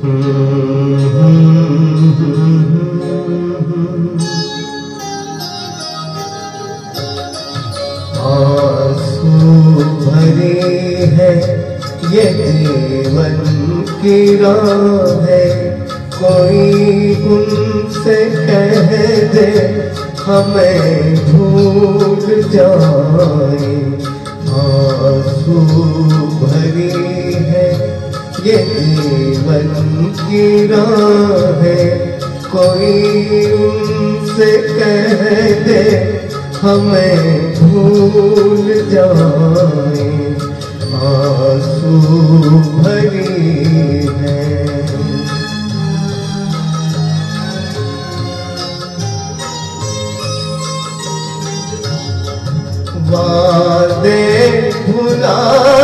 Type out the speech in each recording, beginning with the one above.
आँसू भरी है ये जीवन की राह है। कोई उनसे कह दे हमें भूल जाए आँसू भरी है। ये जीवन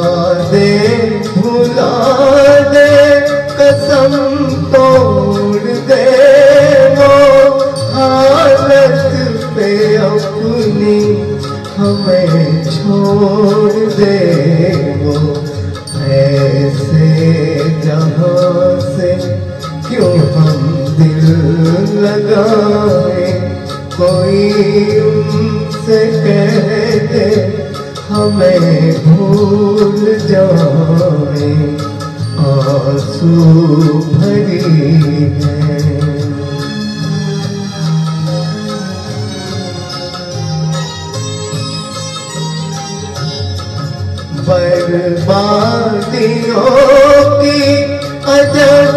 वादे भुला दे, कसम तोड़ दे वो हालत पे अपनी हमें छोड़ दे वो। ऐसे जहाँ से क्यों हम दिल लगाए? कोई उनसे कह दे हमें भूल जाए आँसू भरी है। बर्बादियों की अजब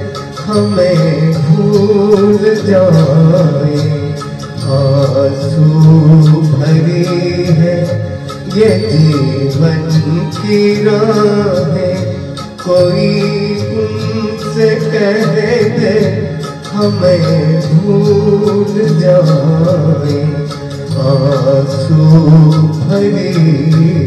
हमें भूल जाए, आँसू भरी है। ये जीवन की राह कोई उनसे कह दे, हमें भूल जाए, आँसू भरी